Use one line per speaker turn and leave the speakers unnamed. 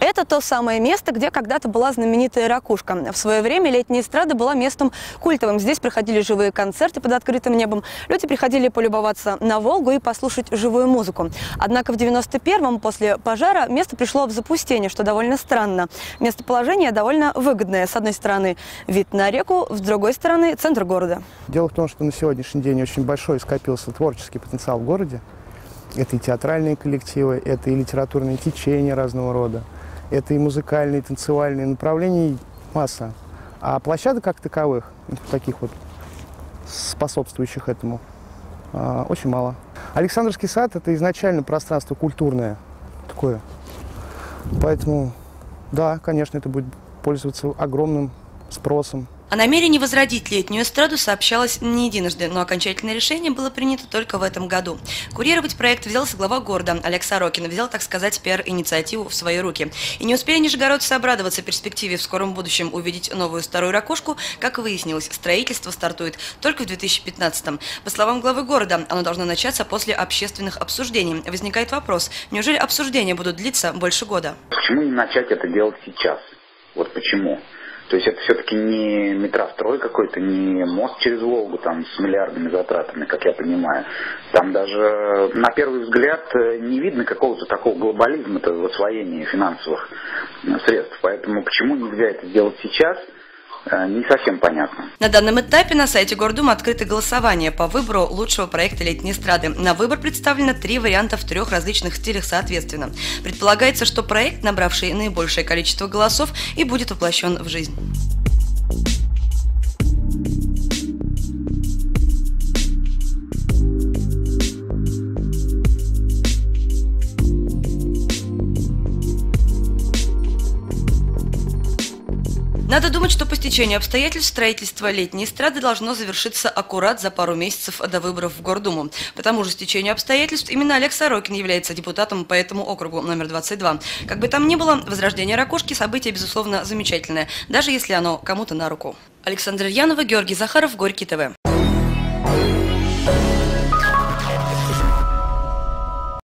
Это то самое место, где когда-то была знаменитая ракушка. В свое время летняя эстрада была местом культовым. Здесь проходили живые концерты под открытым небом. Люди приходили полюбоваться на Волгу и послушать живую музыку. Однако в 91-м, после пожара, место пришло в запустение, что довольно странно. Местоположение довольно выгодное. С одной стороны вид на реку, с другой стороны центр города.
Дело в том, что на сегодняшний день очень большой скопился творческий потенциал в городе. Это и театральные коллективы, это и литературные течения разного рода, это и музыкальные, и танцевальные направления, масса. А площадок как таковых, таких вот способствующих этому, а, очень мало. Александрский сад – это изначально пространство культурное такое. Поэтому, да, конечно, это будет пользоваться огромным спросом.
О намерении возродить летнюю эстраду сообщалось не единожды, но окончательное решение было принято только в этом году. Курировать проект взялся глава города Олег Сорокин, взял, так сказать, пиар-инициативу в свои руки. И не успели нижегородцы обрадоваться перспективе в скором будущем увидеть новую старую ракушку, как выяснилось, строительство стартует только в 2015-м. По словам главы города, оно должно начаться после общественных обсуждений. Возникает вопрос, неужели обсуждения будут длиться больше года?
Почему не начать это делать сейчас? Вот почему? То есть это все-таки не метрострой какой-то, не мост через Волгу там с миллиардными затратами, как я понимаю. Там даже на первый взгляд э, не видно какого-то такого глобализма в освоении финансовых э, средств. Поэтому почему нельзя это сделать сейчас – не совсем понятно.
На данном этапе на сайте Гордума открыто голосование по выбору лучшего проекта летней эстрады. На выбор представлено три варианта в трех различных стилях соответственно. Предполагается, что проект, набравший наибольшее количество голосов, и будет воплощен в жизнь. Надо думать, что по стечению обстоятельств строительство летней эстрады должно завершиться аккурат за пару месяцев до выборов в Гордуму. По тому же стечению обстоятельств именно Олег Сорокин является депутатом по этому округу номер 22. Как бы там ни было, возрождение ракушки – событие, безусловно, замечательное, даже если оно кому-то на руку. Александр Янова, Георгий Захаров, Горький ТВ.